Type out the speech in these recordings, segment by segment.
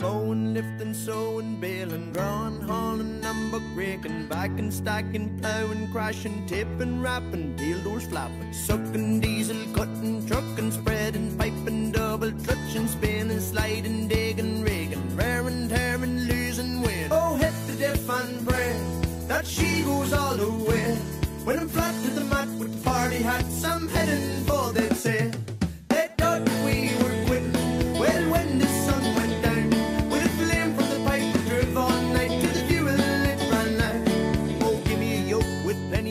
Mowing, lifting, sowing, baling, drawing, hauling, number breaking, backing, stacking, plowing, crashing, tipping, wrapping, deal doors flapping, sucking, diesel, cutting, trucking, spreading, piping, double clutching, spinning, sliding, digging, rigging, raring, tearing, losing wind. Oh, hit the diff and pray that she goes all the way. When I'm flat to the mat with the party hats, I'm heading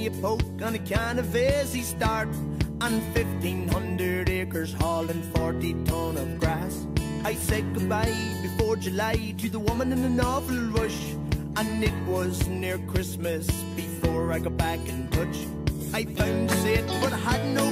of poke on a can of easy start. And 1500 acres hauling 40 ton of grass. I said goodbye before July to the woman in the novel rush. And it was near Christmas before I got back in touch. I found it, but I had no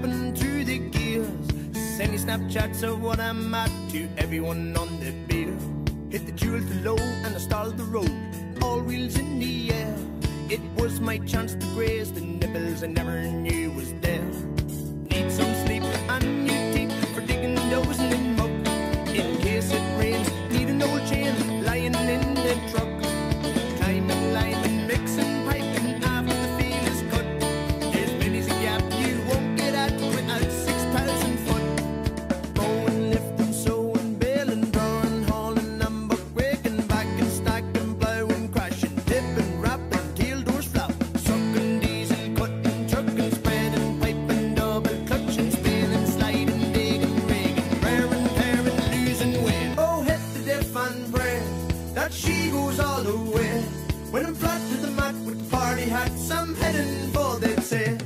slapping through the gears. Sending Snapchats of what I'm at to everyone on the beer. Hit the jewels low and I started the road, all wheels in the air. It was my chance to graze the nipples I never knew was there. Party hats, I'm heading for the say.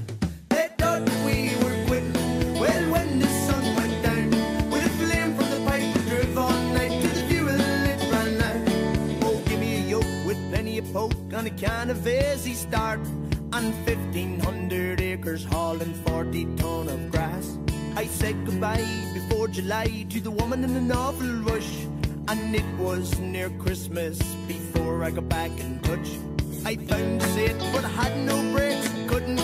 They thought we were quitting. Well, when the sun went down, with a flame from the pipe, we drove all night to the fuel it ran out. Oh, give me a yoke with plenty of poke on a can of easy start. And 1500 acres hauling 40 ton of grass. I said goodbye before July to the woman in the novel rush. And it was near Christmas before I got back in touch. I found it, but had no brakes, couldn't